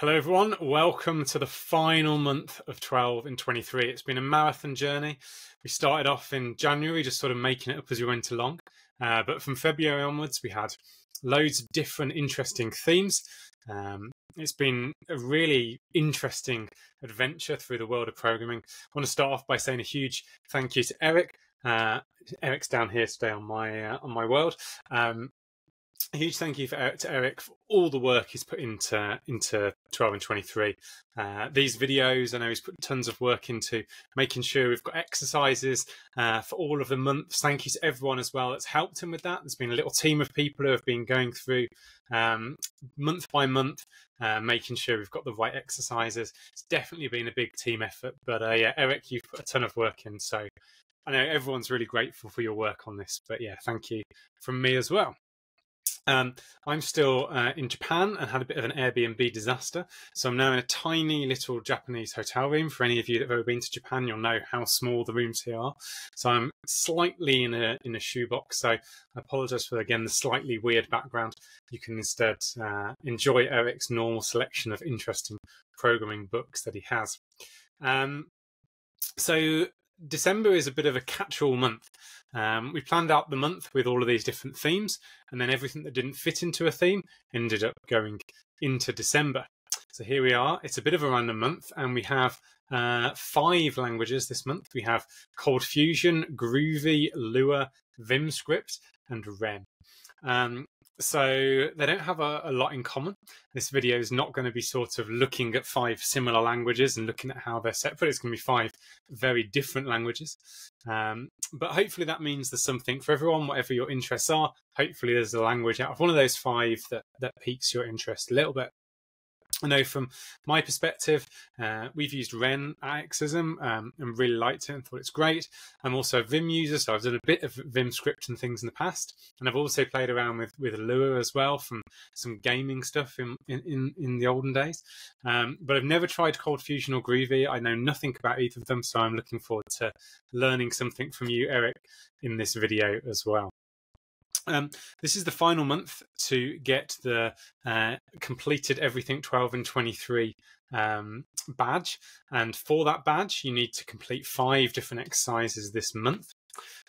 Hello, everyone. Welcome to the final month of 12 in 23. It's been a marathon journey. We started off in January, just sort of making it up as we went along. Uh, but from February onwards, we had loads of different interesting themes. Um, it's been a really interesting adventure through the world of programming. I want to start off by saying a huge thank you to Eric. Uh, Eric's down here today on my uh, on my world. Um, huge thank you for to Eric for all the work he's put into into 12 and 23. Uh, these videos, I know he's put tons of work into making sure we've got exercises uh, for all of the months. Thank you to everyone as well that's helped him with that. There's been a little team of people who have been going through um, month by month, uh, making sure we've got the right exercises. It's definitely been a big team effort, but uh, yeah, Eric, you've put a ton of work in, so I know everyone's really grateful for your work on this. But yeah, thank you from me as well. Um, I'm still uh, in Japan and had a bit of an Airbnb disaster. So I'm now in a tiny little Japanese hotel room. For any of you that have ever been to Japan, you'll know how small the rooms here are. So I'm slightly in a in a shoebox. So I apologise for again the slightly weird background. You can instead uh, enjoy Eric's normal selection of interesting programming books that he has. Um, so December is a bit of a catch-all month. Um, we planned out the month with all of these different themes, and then everything that didn't fit into a theme ended up going into December. So here we are. It's a bit of a random month, and we have uh, five languages this month. We have Cold Fusion, Groovy, Lua, VimScript, and Wren. Um, so they don't have a, a, lot in common. This video is not going to be sort of looking at five similar languages and looking at how they're separate. It's going to be five very different languages. Um, but hopefully that means there's something for everyone, whatever your interests are. Hopefully there's a language out of one of those five that, that piques your interest a little bit. I know from my perspective, uh, we've used Wren at Exercism um, and really liked it and thought it's great. I'm also a Vim user, so I've done a bit of Vim script and things in the past. And I've also played around with, with Lua as well from some gaming stuff in, in, in the olden days. Um, but I've never tried Cold Fusion or Groovy. I know nothing about either of them, so I'm looking forward to learning something from you, Eric, in this video as well. Um, this is the final month to get the uh, completed everything 12 and 23 um, badge. And for that badge, you need to complete five different exercises this month.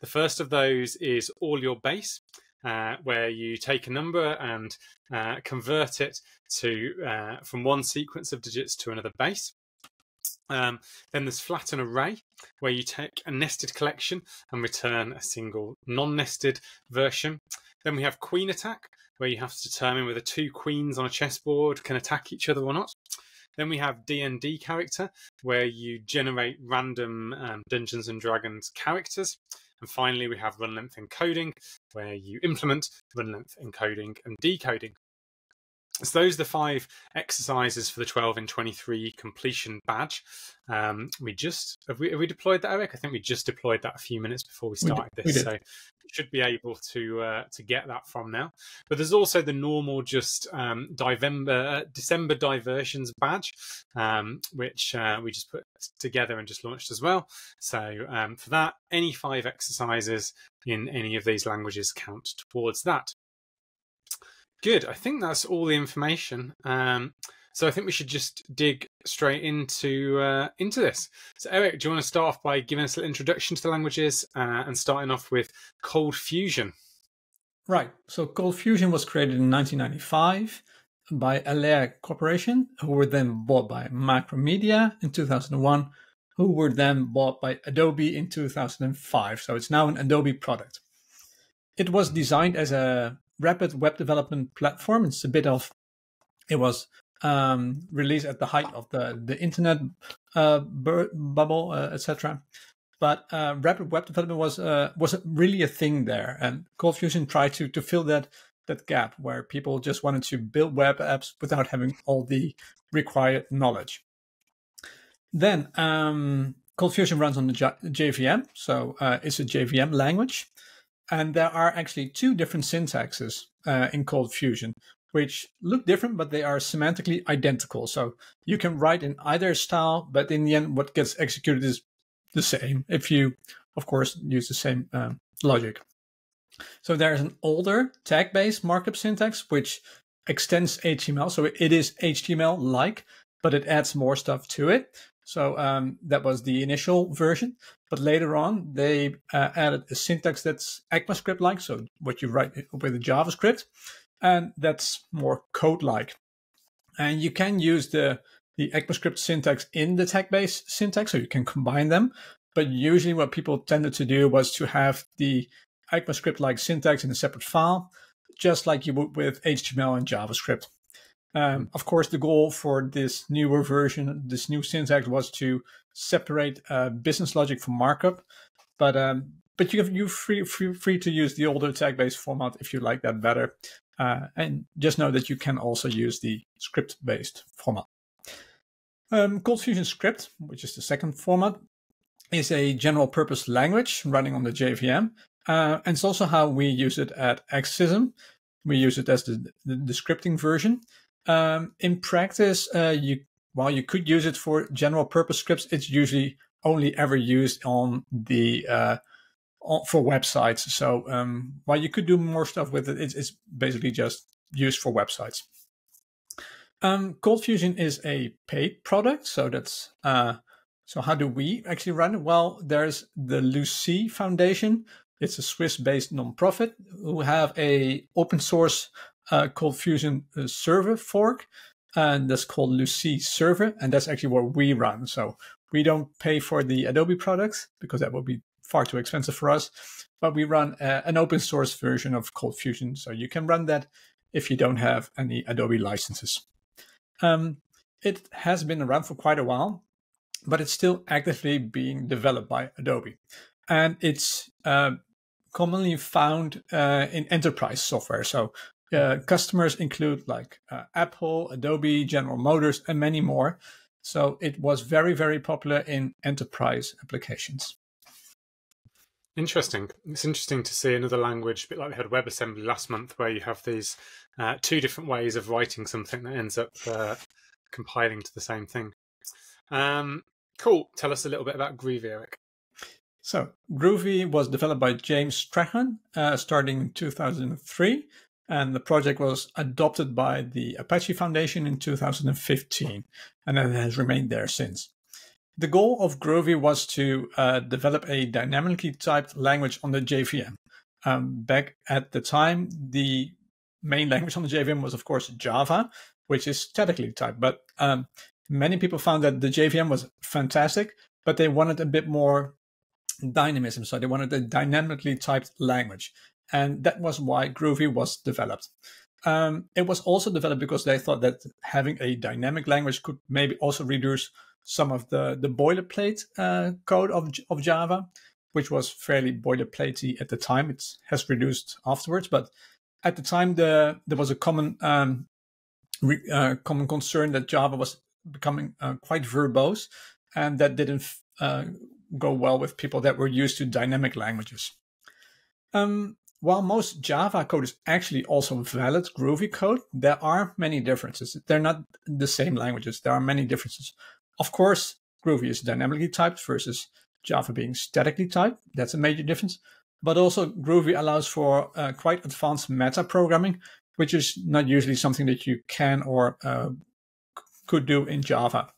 The first of those is all your base, uh, where you take a number and uh, convert it to uh, from one sequence of digits to another base. Um, then there's flatten array, where you take a nested collection and return a single non-nested version. Then we have queen attack, where you have to determine whether two queens on a chessboard can attack each other or not. Then we have D&D character, where you generate random um, Dungeons and Dragons characters. And finally, we have run length encoding, where you implement run length encoding and decoding. So those are the five exercises for the 12 and 23 completion badge. Um, we just have we, have we deployed that, Eric? I think we just deployed that a few minutes before we started we this, we so should be able to uh, to get that from now. But there's also the normal just um, Divember, December diversions badge, um, which uh, we just put together and just launched as well. So um, for that, any five exercises in any of these languages count towards that. Good. I think that's all the information. Um, so I think we should just dig straight into uh, into this. So Eric, do you want to start off by giving us an introduction to the languages uh, and starting off with Cold Fusion? Right. So Cold Fusion was created in 1995 by Allaire Corporation, who were then bought by Macromedia in 2001, who were then bought by Adobe in 2005. So it's now an Adobe product. It was designed as a rapid web development platform. It's a bit of it was um, released at the height of the the internet uh, bubble, uh, etc. But uh, rapid web development was uh, was really a thing there, and Cold Fusion tried to to fill that that gap where people just wanted to build web apps without having all the required knowledge. Then um, Cold Fusion runs on the JVM, so uh, it's a JVM language. And there are actually two different syntaxes uh, in Cold Fusion, which look different, but they are semantically identical. So you can write in either style, but in the end, what gets executed is the same if you, of course, use the same um, logic. So there's an older tag based markup syntax, which extends HTML. So it is HTML like, but it adds more stuff to it. So um, that was the initial version. But later on, they uh, added a syntax that's ECMAScript like, so what you write with JavaScript, and that's more code like. And you can use the the ECMAScript syntax in the tag-based syntax, so you can combine them. But usually, what people tended to do was to have the ECMAScript like syntax in a separate file, just like you would with HTML and JavaScript. Um, of course, the goal for this newer version, this new syntax, was to separate uh, business logic from markup. But um, but you have, you're free, free free to use the older tag-based format if you like that better. Uh, and just know that you can also use the script-based format. Um, ColdFusion Script, which is the second format, is a general purpose language running on the JVM. Uh, and it's also how we use it at Exercism. We use it as the, the, the scripting version. Um, in practice, uh, you while you could use it for general purpose scripts, it's usually only ever used on the uh, on, for websites. So um, while you could do more stuff with it, it's, it's basically just used for websites. Um, ColdFusion is a paid product, so that's uh, so how do we actually run it? Well, there's the Lucee Foundation. It's a Swiss-based nonprofit who have a open source uh, ColdFusion uh, server fork, and that's called Lucee Server, and that's actually what we run. So we don't pay for the Adobe products because that would be far too expensive for us, but we run uh, an open source version of ColdFusion, so you can run that if you don't have any Adobe licenses. Um, it has been around for quite a while, but it's still actively being developed by Adobe, and it's uh, commonly found uh, in enterprise software. So uh, customers include like uh, Apple, Adobe, General Motors, and many more. So it was very, very popular in enterprise applications. Interesting. It's interesting to see another language, a bit like we had WebAssembly last month, where you have these uh, two different ways of writing something that ends up uh, compiling to the same thing. Um, cool. Tell us a little bit about Groovy, Eric. So, Groovy was developed by James Strachan uh, starting in 2003 and the project was adopted by the Apache Foundation in 2015, and it has remained there since. The goal of Groovy was to uh, develop a dynamically typed language on the JVM. Um, back at the time, the main language on the JVM was, of course, Java, which is statically typed. But um, many people found that the JVM was fantastic, but they wanted a bit more dynamism. So they wanted a dynamically typed language and that was why Groovy was developed. Um, it was also developed because they thought that having a dynamic language could maybe also reduce some of the the boilerplate uh, code of of Java, which was fairly boilerplatey at the time. It has reduced afterwards, but at the time the there was a common um, re, uh, common concern that Java was becoming uh, quite verbose, and that didn't uh, go well with people that were used to dynamic languages. Um, while most Java code is actually also valid Groovy code, there are many differences. They're not the same languages. There are many differences. Of course, Groovy is dynamically typed versus Java being statically typed. That's a major difference. But also, Groovy allows for uh, quite advanced meta programming, which is not usually something that you can or uh, could do in Java.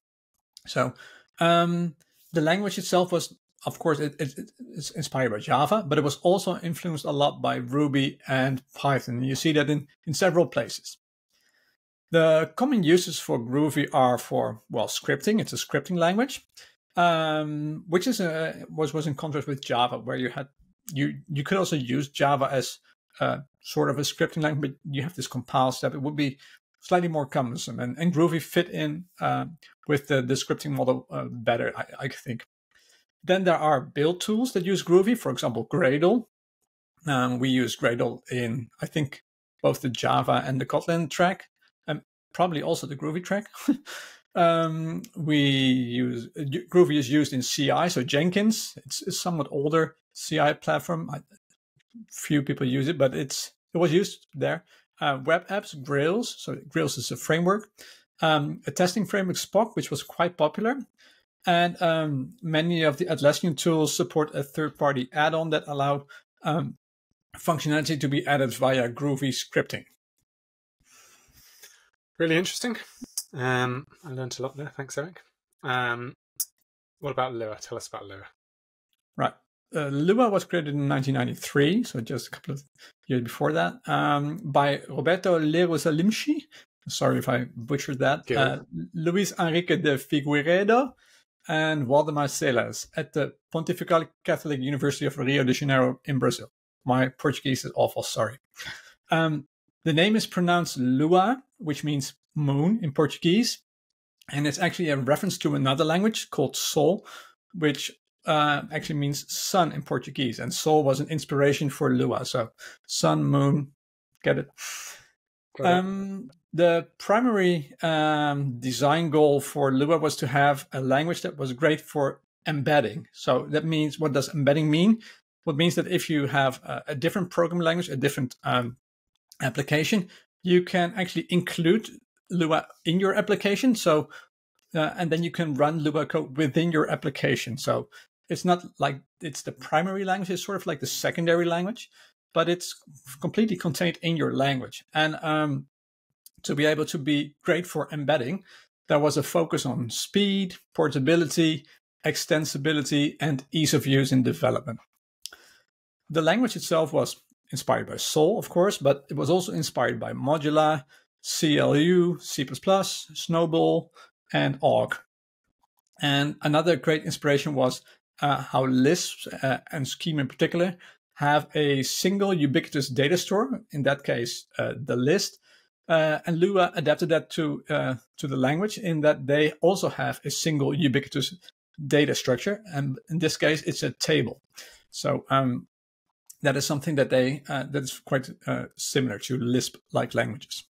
So, um, the language itself was of course, it, it, it's inspired by Java, but it was also influenced a lot by Ruby and Python. You see that in, in several places. The common uses for Groovy are for, well, scripting. It's a scripting language, um, which is a, was, was in contrast with Java, where you had you you could also use Java as a, sort of a scripting language, but you have this compile step. It would be slightly more cumbersome, and, and Groovy fit in uh, with the, the scripting model uh, better, I, I think. Then there are build tools that use Groovy, for example, Gradle. Um, we use Gradle in, I think, both the Java and the Kotlin track, and probably also the Groovy track. um, we use Groovy is used in CI, so Jenkins. It's a somewhat older CI platform. I, few people use it, but it's it was used there. Uh, web apps, Grails. So Grails is a framework. Um, a testing framework, Spock, which was quite popular. And um, many of the Atlassian tools support a third party add on that allow um, functionality to be added via Groovy scripting. Really interesting. Um, I learned a lot there. Thanks, Eric. Um, what about Lua? Tell us about Lua. Right. Uh, Lua was created in 1993, so just a couple of years before that, um, by Roberto Limschi. Sorry if I butchered that. Uh, Luis Henrique de Figueiredo and Waldemar Celes at the Pontifical Catholic University of Rio de Janeiro in Brazil. My Portuguese is awful, sorry. Um, the name is pronounced Lua, which means moon in Portuguese. And it's actually a reference to another language called Sol, which uh, actually means sun in Portuguese. And Sol was an inspiration for Lua. So sun, moon, get it? Um, the primary um, design goal for Lua was to have a language that was great for embedding. So that means, what does embedding mean? What means that if you have a, a different programming language, a different um, application, you can actually include Lua in your application. So, uh, and then you can run Lua code within your application. So it's not like it's the primary language; it's sort of like the secondary language, but it's completely contained in your language. And um, to be able to be great for embedding, there was a focus on speed, portability, extensibility, and ease of use in development. The language itself was inspired by Sol, of course, but it was also inspired by Modula, CLU, C++, SNOBOL, and Awk. And another great inspiration was uh, how Lisp uh, and Scheme in particular have a single ubiquitous data store, in that case, uh, the list. Uh, and Lua adapted that to uh, to the language in that they also have a single ubiquitous data structure, and in this case, it's a table. So um, that is something that they uh, that is quite uh, similar to Lisp-like languages.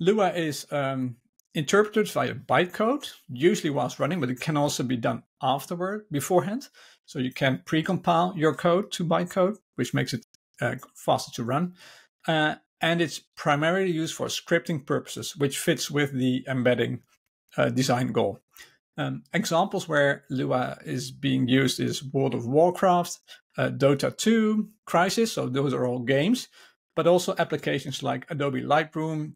Lua is um, interpreted via bytecode, usually whilst running, but it can also be done afterward, beforehand. So you can pre-compile your code to bytecode, which makes it uh, faster to run. Uh, and it's primarily used for scripting purposes, which fits with the embedding uh, design goal. Um, examples where Lua is being used is World of Warcraft, uh, Dota 2, Crysis, so those are all games, but also applications like Adobe Lightroom,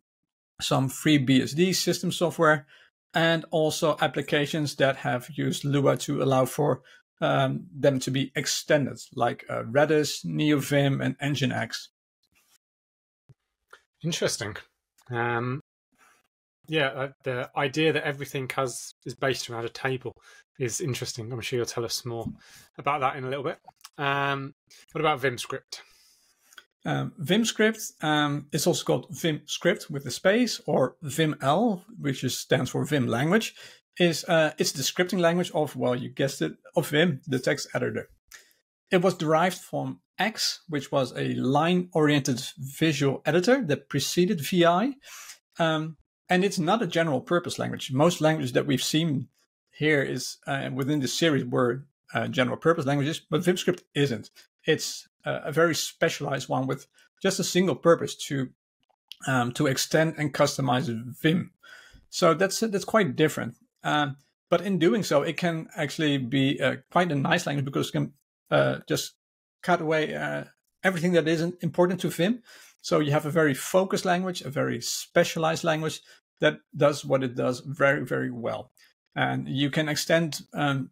some free BSD system software, and also applications that have used Lua to allow for um, them to be extended, like uh, Redis, NeoVim, and Nginx. Interesting. Um, yeah, uh, the idea that everything has is based around a table is interesting. I'm sure you'll tell us more about that in a little bit. Um, what about VimScript? Um, VimScript um, is also called VimScript with a space, or VimL, which is, stands for Vim language. Is uh, it's the scripting language of well, you guessed it, of Vim, the text editor. It was derived from ex, which was a line-oriented visual editor that preceded VI, um, and it's not a general purpose language. Most languages that we've seen here is uh, within the series were uh, general purpose languages, but VimScript isn't. It's uh, a very specialized one with just a single purpose to um, to extend and customize Vim. So that's that's quite different. Um, but in doing so, it can actually be uh, quite a nice language because it can uh, just cut away uh, everything that isn't important to Vim. So you have a very focused language, a very specialized language that does what it does very, very well. And you can extend um,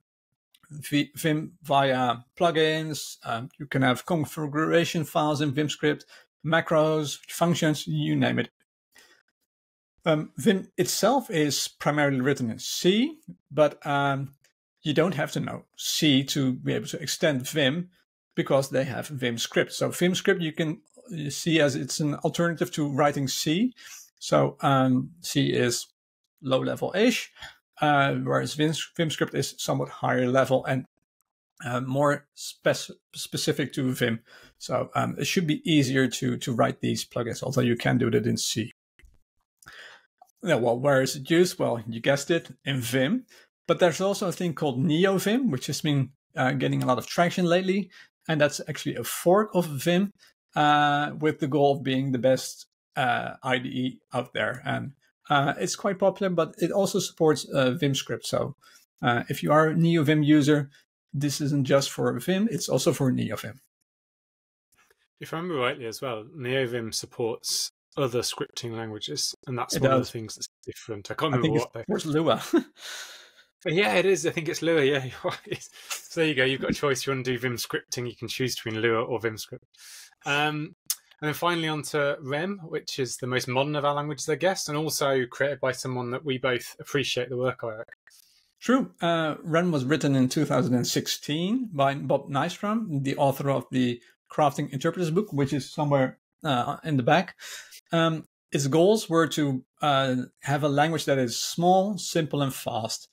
Vim via plugins. Um, you can have configuration files in VimScript, macros, functions, you name it. Um, Vim itself is primarily written in C, but um, you don't have to know C to be able to extend Vim because they have VimScript. So VimScript you can see as it's an alternative to writing C. So um, C is low level ish, uh, whereas Vim, VimScript is somewhat higher level and uh, more spec- specific to Vim. So um, it should be easier to to write these plugins, although you can do that in C. Yeah, well, where is it used? Well, you guessed it, in Vim. But there's also a thing called NeoVim, which has been uh, getting a lot of traction lately, and that's actually a fork of Vim uh, with the goal of being the best uh, IDE out there. And uh, it's quite popular, but it also supports uh, VimScript. So uh, if you are a NeoVim user, this isn't just for Vim, it's also for NeoVim. If I remember rightly as well, NeoVim supports other scripting languages, and that's It one of the things that's different. I can't I remember think what they. where's Lua? Yeah, it is. I think it's Lua. Yeah, so there you go. You've got a choice. You want to do Vim scripting, you can choose between Lua or VimScript. Um, and then finally on to Wren, which is the most modern of our languages, I guess, and also created by someone that we both appreciate the work of. True. Uh, Wren was written in 2016 by Bob Nystrom, the author of the Crafting Interpreters book, which is somewhere uh, in the back. Um, its goals were to uh, have a language that is small, simple, and fast.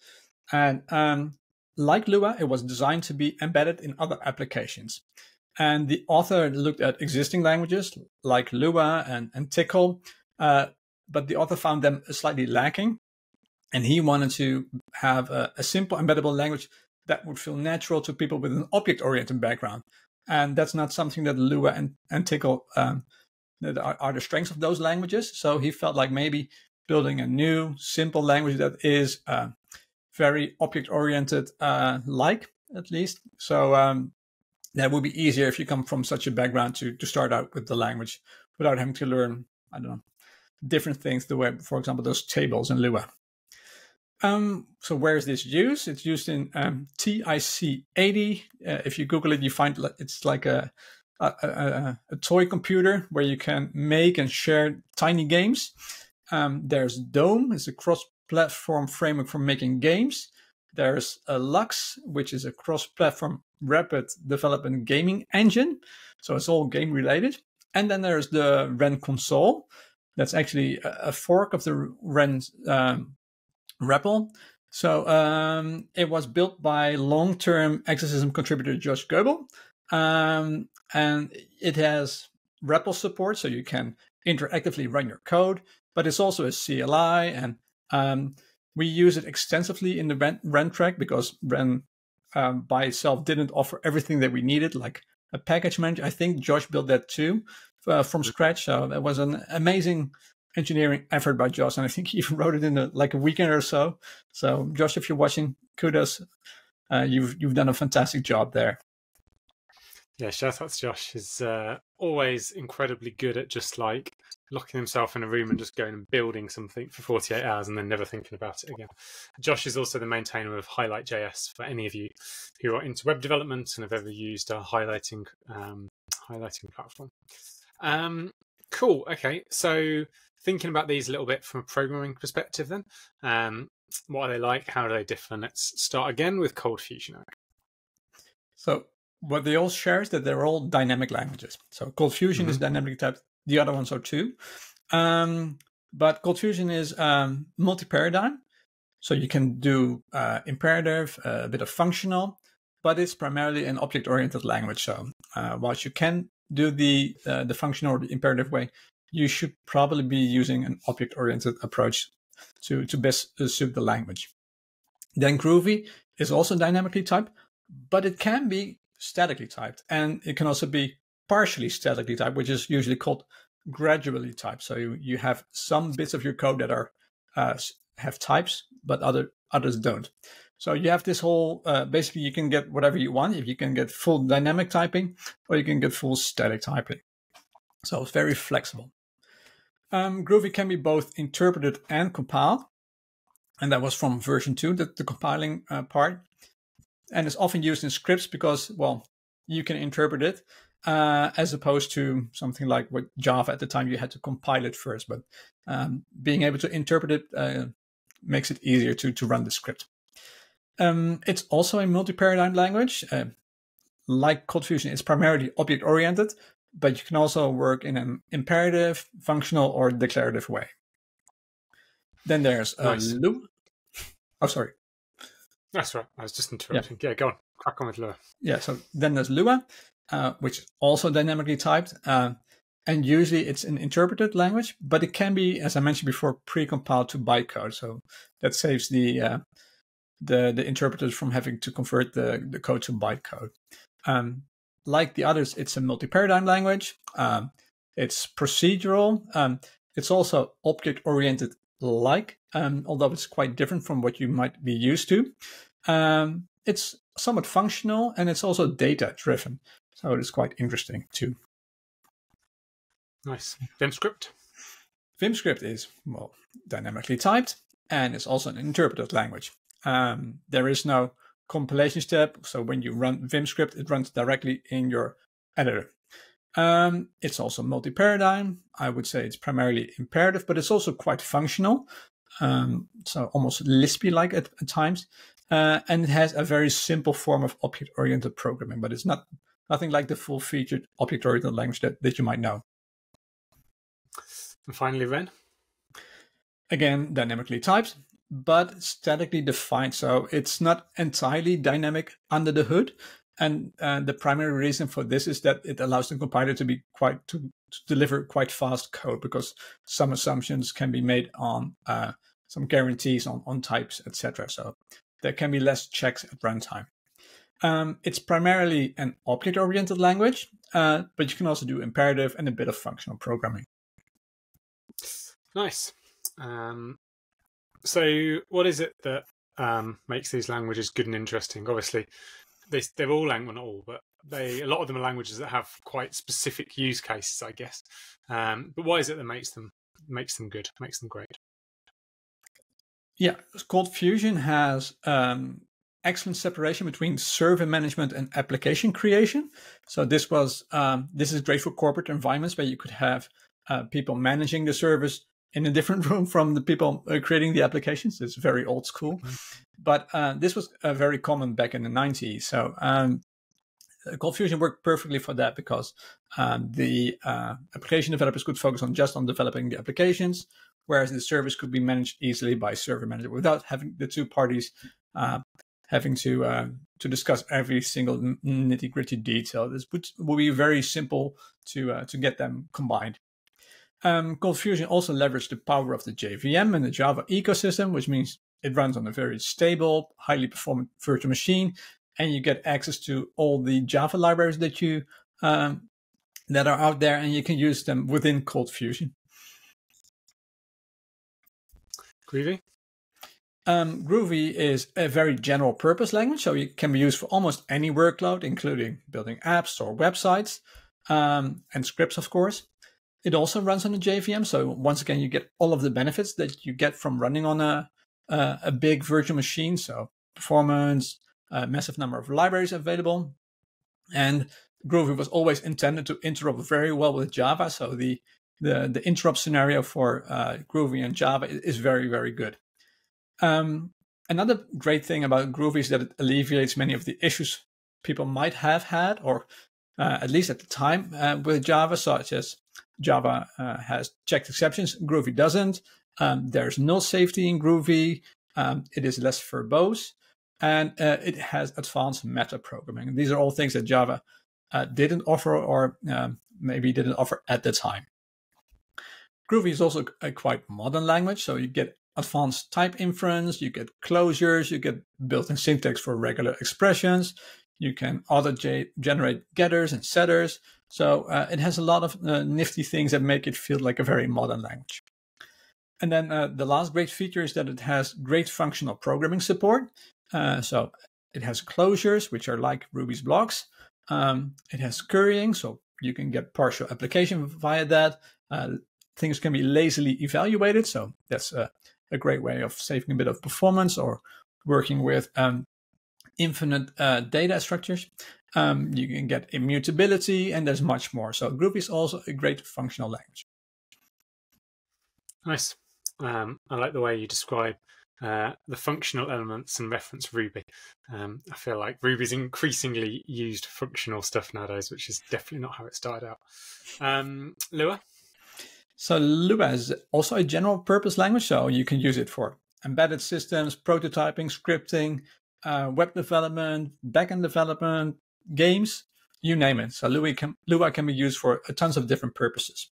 And um, like Lua, it was designed to be embedded in other applications. And the author looked at existing languages like Lua and, and Tcl, uh, but the author found them slightly lacking. And he wanted to have a, a simple embeddable language that would feel natural to people with an object oriented background. And that's not something that Lua and, and Tcl um, are, are the strengths of those languages. So he felt like maybe building a new, simple language that is uh, very object oriented, uh, like at least. So um, that would be easier if you come from such a background to to start out with the language without having to learn, I don't know, different things. The way, for example, those tables in Lua. Um, so where is this used? It's used in um, TIC80. Uh, if you Google it, you find it's like a a, a, a, toy computer where you can make and share tiny games. Um, there's Dome, it's a cross-platform framework for making games. There's a Luxe, which is a cross-platform rapid development gaming engine. So it's all game related. And then there's the Wren console. That's actually a, a fork of the Wren um, REPL. So um, it was built by long-term Exercism contributor Josh Goebel. Um, and it has REPL support, so you can interactively run your code, but it's also a CLI, and um, we use it extensively in the Wren, Wren track because Wren um, by itself didn't offer everything that we needed, like a package manager. I think Josh built that too uh, from scratch, so that was an amazing engineering effort by Josh, and I think he even wrote it in a, like a weekend or so. So, Josh, if you're watching, kudos. Uh, you've you've done a fantastic job there. Yeah, shout out to Josh. He's uh, always incredibly good at just like locking himself in a room and just going and building something for 48 hours and then never thinking about it again. Josh is also the maintainer of Highlight.js for any of you who are into web development and have ever used a highlighting um, highlighting platform. Um, cool. Okay, so thinking about these a little bit from a programming perspective, then, um, what are they like? How do they differ? Let's start again with Cold Fusion. So what they all share is that they're all dynamic languages. So Cold Fusion mm-hmm. is dynamic typed. The other ones are too. Um, but Cold Fusion is um, multi-paradigm. So you can do uh, imperative, uh, a bit of functional, but it's primarily an object-oriented language. So uh, whilst you can do the uh, the functional or the imperative way, you should probably be using an object-oriented approach to, to best suit the language. Then Groovy is also dynamically typed, but it can be statically typed. And it can also be partially statically typed, which is usually called gradually typed. So you, you have some bits of your code that are uh, have types, but other others don't. So you have this whole uh, basically you can get whatever you want. If you can get full dynamic typing, or you can get full static typing. So it's very flexible. Um, Groovy can be both interpreted and compiled, and that was from version two, the, the compiling uh, part and it's often used in scripts because, well, you can interpret it uh, as opposed to something like what Java at the time you had to compile it first. But um, being able to interpret it uh, makes it easier to to run the script. Um, it's also a multi-paradigm language. Uh, like Cold Fusion, it's primarily object-oriented, but you can also work in an imperative, functional, or declarative way. Then there's nice. Loop. Oh, sorry. That's right. I was just interrupting. Yeah, yeah go on. Crack on with Lua. Yeah, so then there's Lua, uh, which also dynamically typed. Uh, and usually it's an interpreted language, but it can be, as I mentioned before, pre-compiled to bytecode. So that saves the uh, the the interpreters from having to convert the, the code to bytecode. Um, like the others, it's a multi-paradigm language. Um, it's procedural. Um, it's also object-oriented like, um, although it's quite different from what you might be used to. Um, it's somewhat functional and it's also data driven. So it is quite interesting too. Nice. VimScript? VimScript is, well, dynamically typed and it's also an interpreted language. Um, there is no compilation step. So when you run VimScript, it runs directly in your editor. Um, it's also multi-paradigm. I would say it's primarily imperative, but it's also quite functional. Um, so almost Lispy-like at, at times. Uh, and it has a very simple form of object-oriented programming, but it's not nothing like the full-featured object-oriented language that, that you might know. And finally, Wren. Again, dynamically typed, but statically defined. So it's not entirely dynamic under the hood. And uh, the primary reason for this is that it allows the compiler to be quite to, to deliver quite fast code because some assumptions can be made on uh, some guarantees on, on types, etc. So there can be less checks at runtime. Um, it's primarily an object-oriented language, uh, but you can also do imperative and a bit of functional programming. Nice. Um, so, what is it that um, makes these languages good and interesting? Obviously, they, they're all language, not all, but they a lot of them are languages that have quite specific use cases, I guess. Um, but why is it that makes them makes them good, makes them great? Yeah, Cold Fusion has um, excellent separation between server management and application creation. So this was um, this is great for corporate environments where you could have uh, people managing the service in a different room from the people uh, creating the applications. It's very old school, mm-hmm. but uh, this was uh, very common back in the 90s. So um, Cold Fusion worked perfectly for that because um, the uh, application developers could focus on just on developing the applications, whereas the service could be managed easily by server manager without having the two parties uh, having to uh, to discuss every single nitty gritty detail. This would, would be very simple to to get them combined. Um, Cold Fusion also leveraged the power of the JVM and the Java ecosystem, which means it runs on a very stable, highly performant virtual machine, and you get access to all the Java libraries that you um, that are out there, and you can use them within Cold Fusion. Groovy. Um, Groovy is a very general purpose language, so it can be used for almost any workload, including building apps or websites um, and scripts, of course. It also runs on a JVM, so once again, you get all of the benefits that you get from running on a a, a big virtual machine. So performance, a massive number of libraries available, and Groovy was always intended to interrupt very well with Java. So the the the interrupt scenario for uh, Groovy and Java is very very good. Um, another great thing about Groovy is that it alleviates many of the issues people might have had, or uh, at least at the time, uh, with Java, such as Java uh, has checked exceptions. Groovy doesn't. Um, there's no safety in Groovy. Um, it is less verbose, and uh, it has advanced meta programming. these are all things that Java uh, didn't offer, or um, maybe didn't offer at the time. Groovy is also a quite modern language, so you get advanced type inference, you get closures, you get built-in syntax for regular expressions, you can auto-generate getters and setters, so uh, it has a lot of uh, nifty things that make it feel like a very modern language. And then uh, the last great feature is that it has great functional programming support. Uh, so it has closures, which are like Ruby's blocks. Um, it has currying, so you can get partial application via that. Uh, things can be lazily evaluated, so that's a, great way of saving a bit of performance or working with um, infinite uh, data structures. Um, you can get immutability, and there's much more. So Groovy is also a great functional language. Nice. Um, I like the way you describe uh, the functional elements and reference Ruby. Um, I feel like Ruby's increasingly used functional stuff nowadays, which is definitely not how it started out. Um, Lua? So Lua is also a general purpose language, so you can use it for embedded systems, prototyping, scripting, uh, web development, backend development, games, you name it. So Lua can, Lua can be used for tons of different purposes.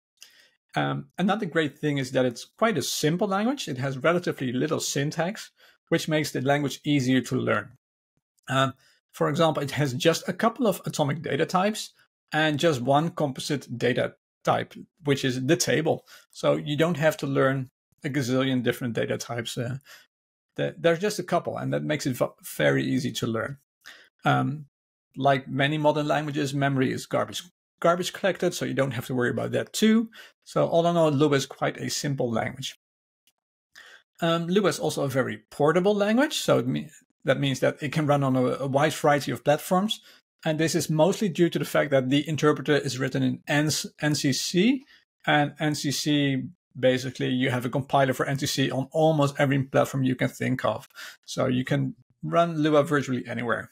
Um, another great thing is that it's quite a simple language. It has relatively little syntax, which makes the language easier to learn. Um, for example, it has just a couple of atomic data types and just one composite data type, which is the table. So you don't have to learn a gazillion different data types. Uh, there's just a couple, and that makes it very easy to learn. Um, like many modern languages, memory is garbage garbage collected, so you don't have to worry about that too. So all in all, Lua is quite a simple language. Um, Lua is also a very portable language, so that means that it can run on a, a, wide variety of platforms. And this is mostly due to the fact that the interpreter is written in ANSI C, and ANSI C basically you have a compiler for ANSI C on almost every platform you can think of. So you can run Lua virtually anywhere.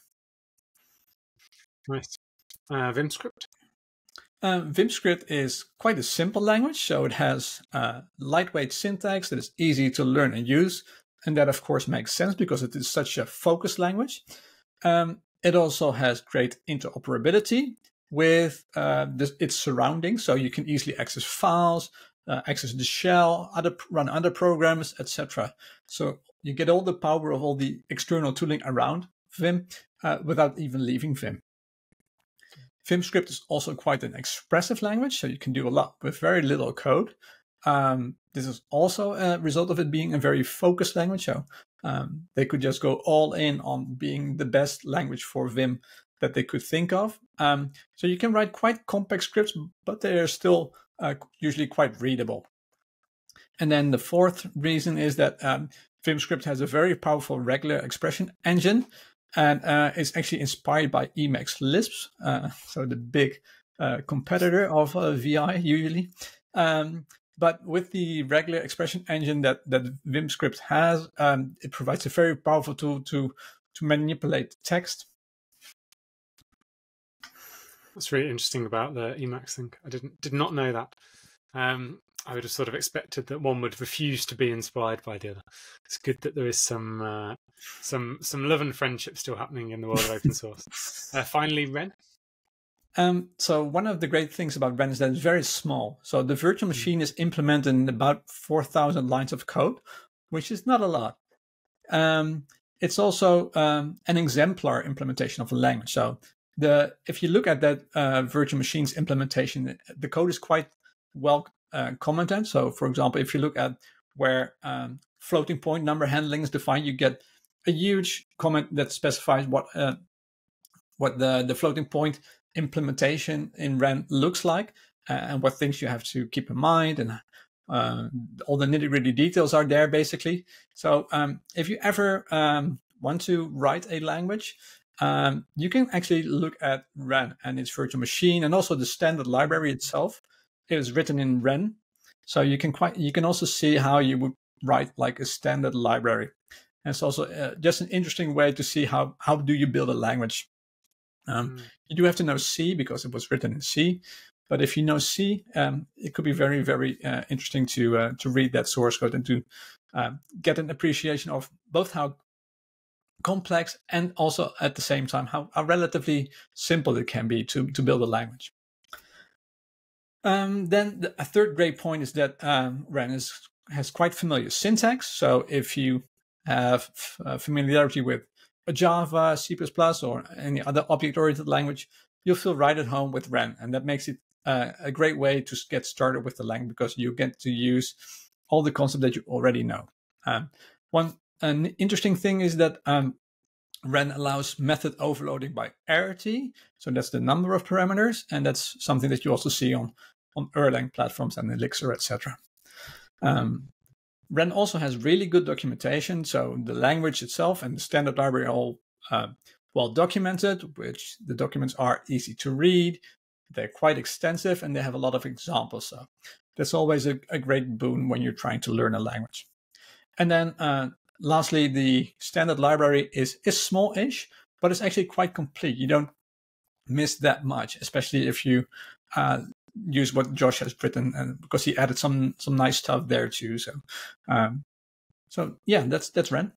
Nice. Uh, VimScript? Uh, VimScript is quite a simple language, so it has uh, lightweight syntax that is easy to learn and use. And that, of course, makes sense because it is such a focused language. Um, it also has great interoperability with uh, this, its surroundings, so you can easily access files, uh, access the shell, other run other programs, etc. So you get all the power of all the external tooling around Vim uh, without even leaving Vim. VimScript is also quite an expressive language, so you can do a lot with very little code. Um, this is also a result of it being a very focused language. So um, they could just go all in on being the best language for Vim that they could think of. Um, so you can write quite complex scripts, but they are still uh, usually quite readable. And then the fourth reason is that um, VimScript has a very powerful regular expression engine and uh, it's actually inspired by Emacs Lisp, uh, so the big uh, competitor of uh, VI usually. Um, but with the regular expression engine that that VimScript has, um, it provides a very powerful tool to to manipulate text. That's really interesting about the Emacs thing. I didn't did not know that. Um, I would have sort of expected that one would refuse to be inspired by the other. It's good that there is some uh, some some love and friendship still happening in the world of open source. Uh, finally, Wren. Um, so one of the great things about Wren is that it's very small. So the virtual hmm. machine is implemented in about 4,000 lines of code, which is not a lot. Um, it's also um, an exemplar implementation of a language. So the if you look at that uh, virtual machines implementation, the code is quite well uh, commented. So for example, if you look at where um, floating point number handling is defined, you get a huge comment that specifies what uh, what the, the floating point implementation in Wren looks like and what things you have to keep in mind and uh, all the nitty gritty details are there basically. So um, if you ever um, want to write a language, um, you can actually look at Wren and its virtual machine and also the standard library itself. It is written in Wren. so you can quite you can also see how you would write like a standard library. And it's also uh, just an interesting way to see how how do you build a language. Um, mm. You do have to know C because it was written in C, but if you know C, um, it could be very very uh, interesting to uh, to read that source code and to um, get an appreciation of both how complex and also at the same time how, how relatively simple it can be to to build a language. Um, then the, a third great point is that um, Wren is, has quite familiar syntax. So if you have uh, familiarity with Java, C++, or any other object-oriented language, you'll feel right at home with Wren. and that makes it uh, a great way to get started with the language because you get to use all the concepts that you already know. Um, one an interesting thing is that um, Wren allows method overloading by arity. So that's the number of parameters. And that's something that you also see on, on Erlang platforms and Elixir, etc. Um, Wren also has really good documentation. So the language itself and the standard library are all uh, well documented, which the documents are easy to read. They're quite extensive and they have a lot of examples. So that's always a, a great boon when you're trying to learn a language. And then uh, lastly, the standard library is is small-ish, but it's actually quite complete. You don't miss that much, especially if you uh, use what Josh has written, and because he added some some nice stuff there too. So, um, so yeah, that's that's Wren.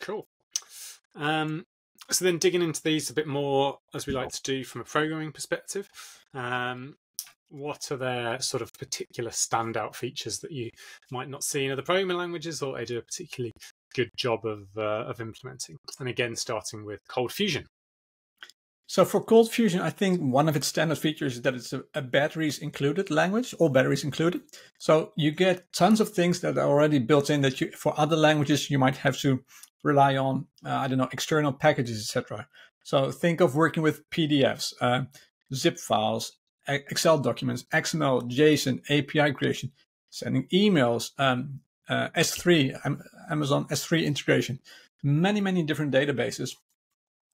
Cool. Um, so then digging into these a bit more, as we like to do from a programming perspective, um, what are their sort of particular standout features that you might not see in other programming languages or they do a particularly good job of, uh, of implementing? And again, starting with Cold Fusion. So for Cold Fusion, I think one of its standard features is that it's a, a, batteries included language, all batteries included. So you get tons of things that are already built in that you, for other languages, you might have to rely on, uh, I don't know, external packages, etc. So think of working with PDFs. Uh, zip files, Excel documents, XML, JSON, API creation, sending emails, um, uh, S3, Amazon S3 integration, many, many different databases.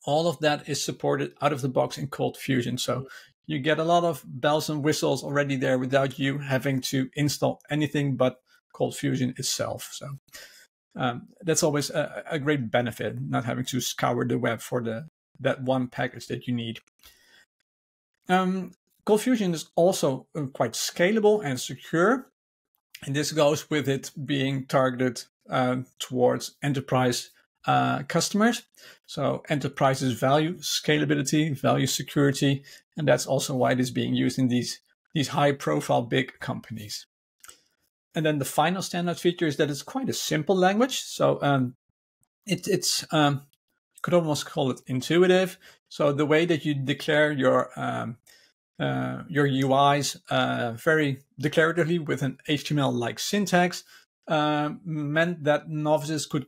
All of that is supported out of the box in Cold Fusion. So you get a lot of bells and whistles already there without you having to install anything but Cold Fusion itself. So um, that's always a, a, great benefit, not having to scour the web for the that one package that you need. Um, Cold Fusion is also uh, quite scalable and secure. And this goes with it being targeted uh, towards enterprise uh, customers. So enterprises value scalability, value security, and that's also why it is being used in these these high profile big companies. And then the final standout feature is that it's quite a simple language. So um, it, it's um, you could almost call it intuitive. So the way that you declare your um, uh, your UIs uh, very declaratively with an HTML-like syntax uh, meant that novices could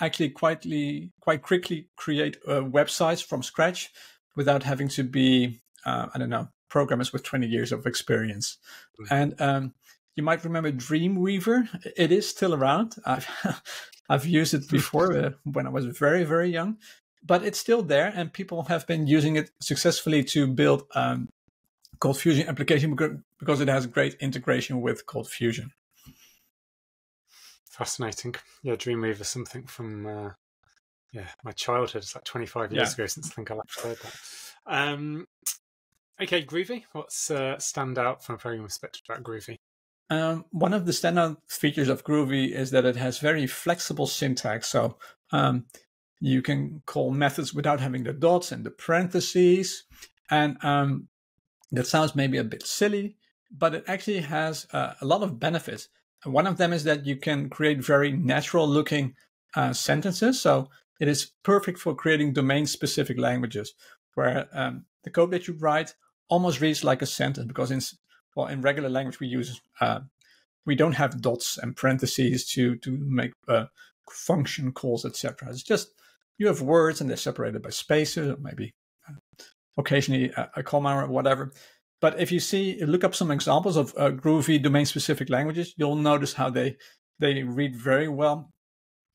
actually quietly, quite quickly create uh, websites from scratch without having to be, uh, I don't know, programmers with 20 years of experience. Mm-hmm. And um, you might remember Dreamweaver. It is still around. I've, I've used it before uh, when I was very, very young, but it's still there, and people have been using it successfully to build um, Cold Fusion application because it has great integration with Cold Fusion. Fascinating. Yeah, Dreamweaver something from uh, yeah my childhood. It's like 25 years yeah. ago since I think I last heard that. Um, okay, Groovy. What's uh, stand out from a programming perspective about Groovy? Um, one of the standout features of Groovy is that it has very flexible syntax. So um, you can call methods without having the dots and the parentheses. And um, that sounds maybe a bit silly, but it actually has uh, a lot of benefits. One of them is that you can create very natural looking uh, sentences. So it is perfect for creating domain specific languages where um, the code that you write almost reads like a sentence because in well in regular language we use uh, we don't have dots and parentheses to to make uh, function calls etc it's just you have words and they're separated by spaces or maybe uh, occasionally a, a comma or whatever. But if you see, look up some examples of uh, groovy domain-specific languages, you'll notice how they they read very well,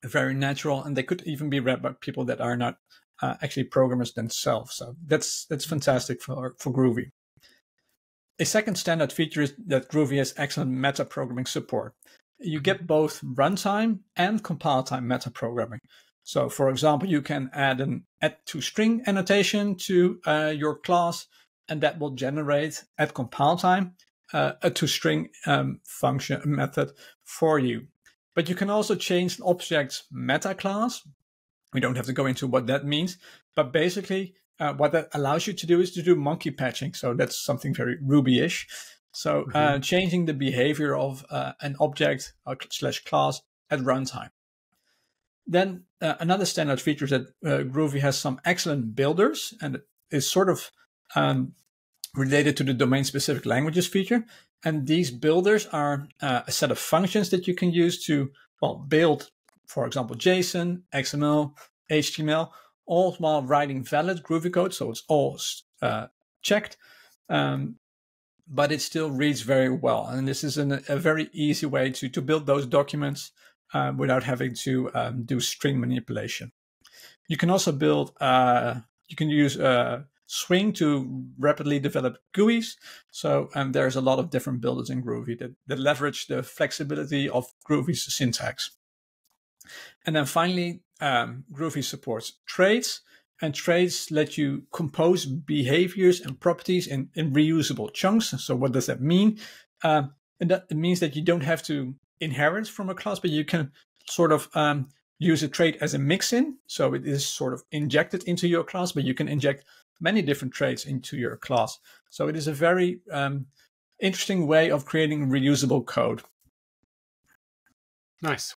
very natural, and they could even be read by people that are not uh, actually programmers themselves. So that's that's fantastic for for Groovy. A second standard feature is that Groovy has excellent meta programming support. You get both runtime and compile time meta programming. So, for example, you can add an add to string annotation to uh, your class, and that will generate at compile time uh, a to string um, function method for you. But you can also change an object's meta class. We don't have to go into what that means, but basically, uh, what that allows you to do is to do monkey patching. So that's something very Ruby-ish. So uh, mm-hmm. changing the behavior of uh, an object uh, slash class at runtime. Then uh, another standard feature is that uh, Groovy has some excellent builders and is sort of um, related to the domain specific languages feature. And these builders are uh, a set of functions that you can use to well build, for example, JSON, XML, HTML, all while writing valid Groovy code. So it's all uh, checked. Um, but it still reads very well. And this is an, a very easy way to, to build those documents uh, without having to um, do string manipulation. You can also build, uh, you can use uh, Swing to rapidly develop GUIs. So um, there's a lot of different builders in Groovy that, that leverage the flexibility of Groovy's syntax. And then finally, um, Groovy supports traits, and traits let you compose behaviors and properties in, in reusable chunks. So what does that mean? Um, and that means that you don't have to inherit from a class, but you can sort of um, use a trait as a mix-in. So it is sort of injected into your class, but you can inject many different traits into your class. So it is a very um, interesting way of creating reusable code. Nice.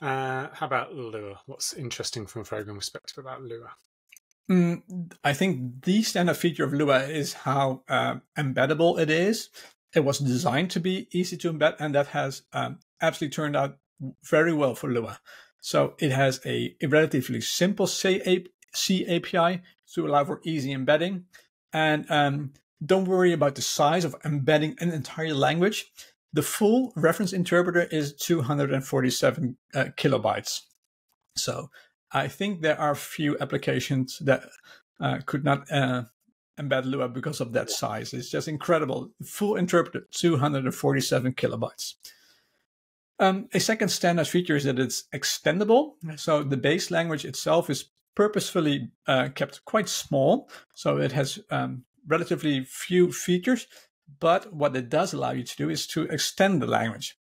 Uh, how about Lua? What's interesting from a programming perspective about Lua? Mm, I think the standard feature of Lua is how uh, embeddable it is. It was designed to be easy to embed, and that has um, absolutely turned out very well for Lua. So it has a, a relatively simple C, API to allow for easy embedding. And um, don't worry about the size of embedding an entire language. The full reference interpreter is 247 uh, kilobytes. So I think there are few applications that uh, could not uh, embed Lua because of that size. It's just incredible. Full interpreter, 247 kilobytes. Um, a second standard feature is that it's extendable. So the base language itself is purposefully uh, kept quite small. So it has um, relatively few features. But what it does allow you to do is to extend the language.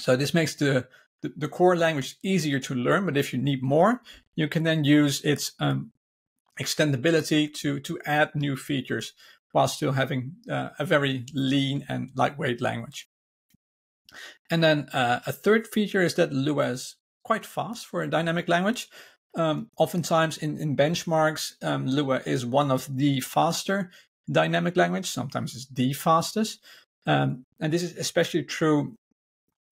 So this makes the, the, the core language easier to learn. But if you need more, you can then use its um, extendability to, to add new features while still having uh, a very lean and lightweight language. And then uh, a third feature is that Lua is quite fast for a dynamic language. Um, oftentimes in, in benchmarks, um, Lua is one of the faster dynamic language. Sometimes it's the fastest. Um, and this is especially true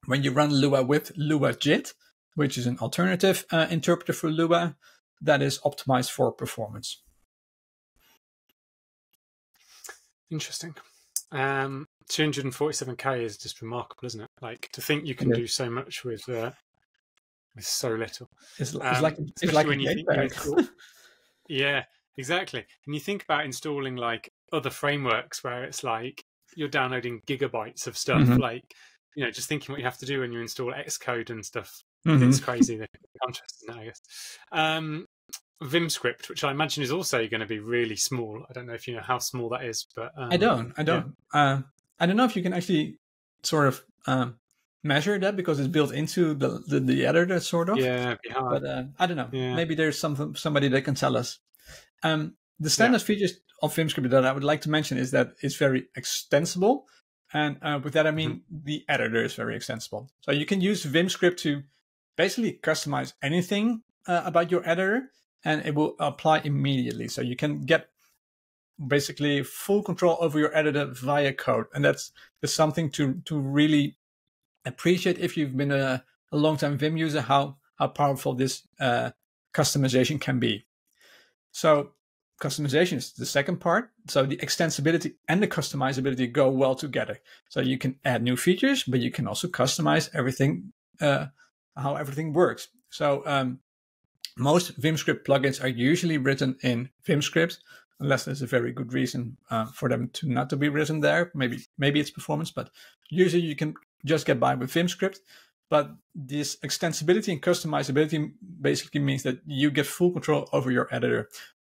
when you run Lua with Lua JIT, which is an alternative uh, interpreter for Lua that is optimized for performance. Interesting. Um, 247k is just remarkable, isn't it? Like to think you can yeah. do so much with uh, with so little. It's, it's um, like it's like when you think yeah, exactly. And you think about installing like other frameworks where it's like you're downloading gigabytes of stuff, mm-hmm. like you know, just thinking what you have to do when you install Xcode and stuff. Mm-hmm. It's crazy the contrast in that, I guess. Um, VimScript, which I imagine is also going to be really small. I don't know if you know how small that is, but um, I don't. I don't. Yeah. Uh, I don't know if you can actually sort of um, measure that because it's built into the the, the editor, sort of. Yeah, but uh, I don't know. Yeah. Maybe there's some somebody that can tell us. Um, the standard yeah. features of VimScript that I would like to mention is that it's very extensible, and uh, with that I mean mm-hmm. the editor is very extensible. So you can use VimScript to basically customize anything uh, about your editor, and it will apply immediately. So you can get basically full control over your editor via code. And that's, that's something to, to really appreciate if you've been a, a long time Vim user, how, how powerful this uh, customization can be. So customization is the second part. So the extensibility and the customizability go well together. So you can add new features, but you can also customize everything, uh, how everything works. So um, most VimScript plugins are usually written in VimScript, unless there's a very good reason uh, for them to not to be written there. Maybe maybe it's performance, but usually you can just get by with VimScript. But this extensibility and customizability basically means that you get full control over your editor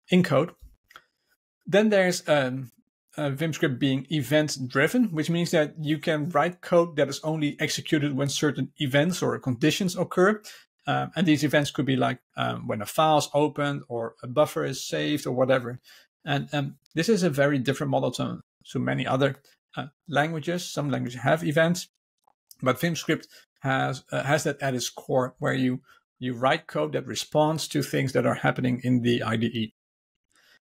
in code. Then there's um, VimScript being event driven, which means that you can write code that is only executed when certain events or conditions occur. Um, and these events could be like um, when a file is opened or a buffer is saved or whatever. And um, this is a very different model to, to many other uh, languages. Some languages have events, but VimScript has uh, has that at its core, where you you write code that responds to things that are happening in the IDE.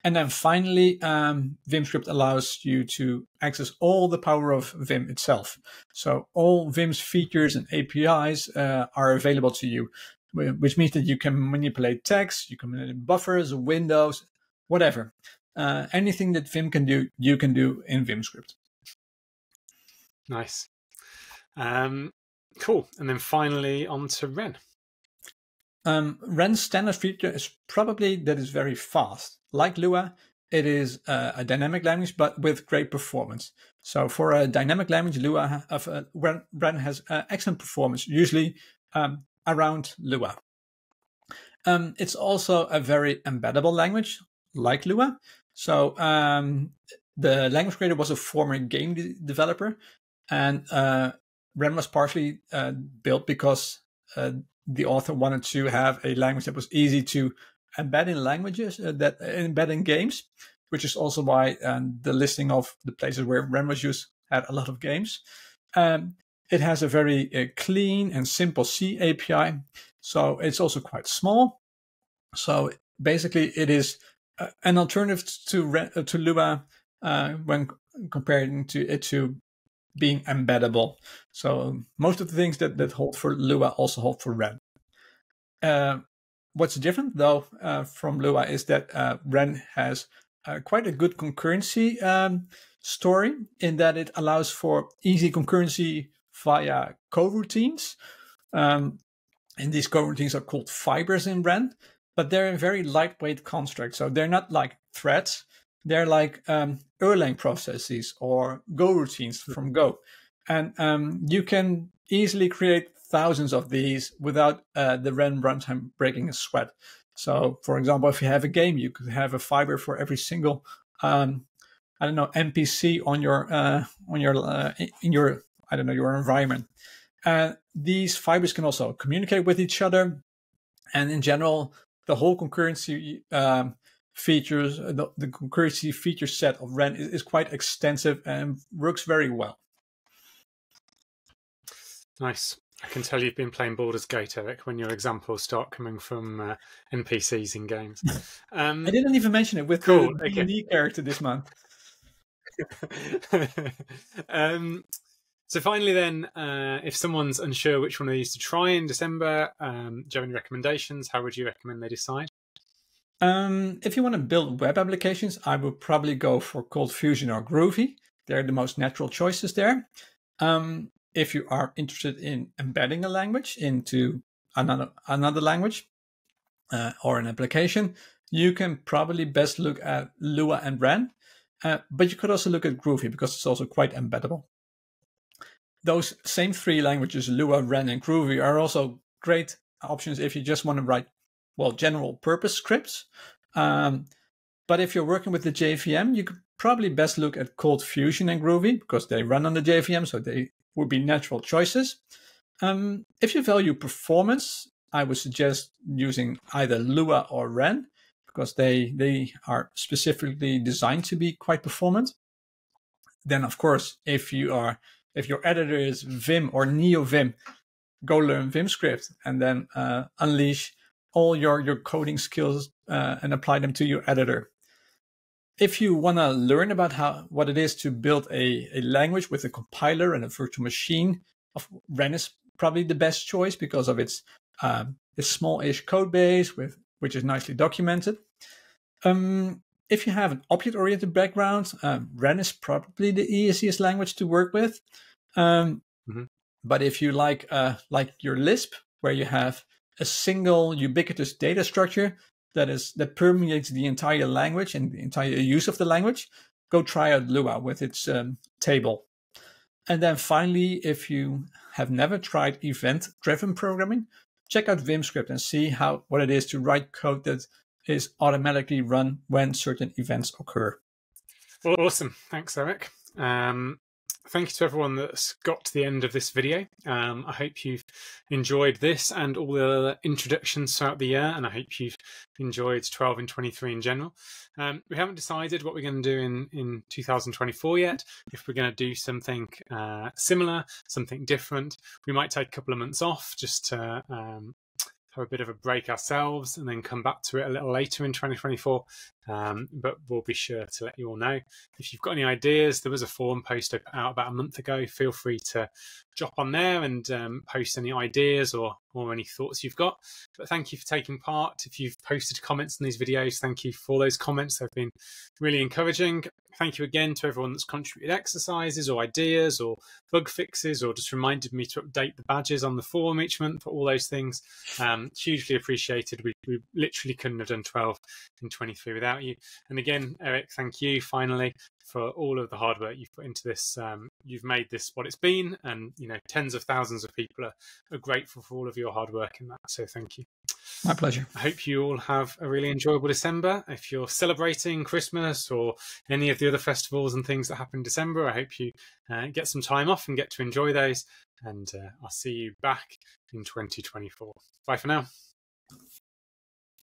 And then finally, um, VimScript allows you to access all the power of Vim itself. So all Vim's features and APIs uh, are available to you, which means that you can manipulate text, you can manipulate buffers, windows, whatever. Uh, anything that Vim can do, you can do in VimScript. Nice. Um, cool. And then finally on to Wren. Um, Wren's standard feature is probably that it's very fast. Like Lua, it is uh, a dynamic language, but with great performance. So for a dynamic language, Lua of uh, Wren has uh, excellent performance, usually um, around Lua. Um, it's also a very embeddable language, like Lua. So um, the language creator was a former game de- developer, and uh, Wren was partially uh, built because uh, the author wanted to have a language that was easy to embed in languages uh, that embed in games, which is also why um, the listing of the places where Wren was used had a lot of games. Um, it has a very uh, clean and simple C API, so it's also quite small. So basically, it is uh, an alternative to uh, to Lua uh, when comparing to it to being embeddable. So most of the things that, that hold for Lua also hold for Wren. Uh, what's different though uh, from Lua is that uh, Wren has uh, quite a good concurrency um, story in that it allows for easy concurrency via coroutines. Um, and these coroutines are called fibers in Wren, but they're a very lightweight construct. So they're not like threads. They're like um, Erlang processes or Go routines from Go. And um, you can easily create thousands of these without uh, the Wren runtime breaking a sweat. So, for example, if you have a game, you could have a fiber for every single, um, I don't know, NPC on your uh, on your uh, in your I don't know your environment. Uh, these fibers can also communicate with each other, and in general, the whole concurrency um, features, the, the, concurrency feature set of Wren is, is quite extensive and works very well. Nice. I can tell you've been playing Baldur's Gate, Erik, when your examples start coming from uh, NPCs in games. Um, I didn't even mention it with cool. the okay. character this month. um, so finally, then, uh, if someone's unsure which one of these to try in December, um, do you have any recommendations? How would you recommend they decide? Um, if you want to build web applications, I would probably go for Cold Fusion or Groovy. They're the most natural choices there. Um, if you are interested in embedding a language into another another language uh, or an application, you can probably best look at Lua and Wren. Uh, but you could also look at Groovy because it's also quite embeddable. Those same three languages, Lua, Wren, and Groovy, are also great options if you just want to write, well, general purpose scripts. Um, but if you're working with the JVM, you could probably best look at Cold Fusion and Groovy because they run on the JVM, so they would be natural choices. Um, if you value performance, I would suggest using either Lua or Wren because they they are specifically designed to be quite performant. Then, of course, if you are if your editor is Vim or NeoVim, go learn VimScript and then uh, unleash all your your coding skills uh, and apply them to your editor if you want to learn about how what it is to build a, a language with a compiler and a virtual machine, of Wren is probably the best choice because of its um, its small-ish code base with which is nicely documented. Um, if you have an object-oriented background, um, Wren is probably the easiest language to work with. Um, mm-hmm. But if you like uh, like your Lisp, where you have a single ubiquitous data structure that is that permeates the entire language and the entire use of the language, go try out Lua with its um, table. And then finally, if you have never tried event-driven programming, check out VimScript and see how what it is to write code that is automatically run when certain events occur. Awesome, thanks, Erik. Um, thank you to everyone that's got to the end of this video. Um, I hope you've enjoyed this and all the introductions throughout the year, and I hope you've enjoyed 12 and 23 in general. Um, we haven't decided what we're going to do in, in 2024 yet. If we're going to do something uh, similar, something different, we might take a couple of months off just to um, have a bit of a break ourselves and then come back to it a little later in 2024. Um, but we'll be sure to let you all know. If you've got any ideas, there was a forum post out about a month ago. Feel free to drop on there and um, post any ideas or, or any thoughts you've got. But thank you for taking part. If you've posted comments in these videos, thank you for those comments. They've been really encouraging. Thank you again to everyone that's contributed exercises or ideas or bug fixes or just reminded me to update the badges on the forum each month for all those things. Um, hugely appreciated. We, we literally couldn't have done 12 in 23 without you. And again, Erik, thank you finally for all of the hard work you've put into this. Um, you've made this what it's been, and you know tens of thousands of people are, are grateful for all of your hard work in that. So thank you. My pleasure. I hope you all have a really enjoyable December. If you're celebrating Christmas or any of the other festivals and things that happen in December, I hope you uh, get some time off and get to enjoy those. And uh, I'll see you back in 2024. Bye for now.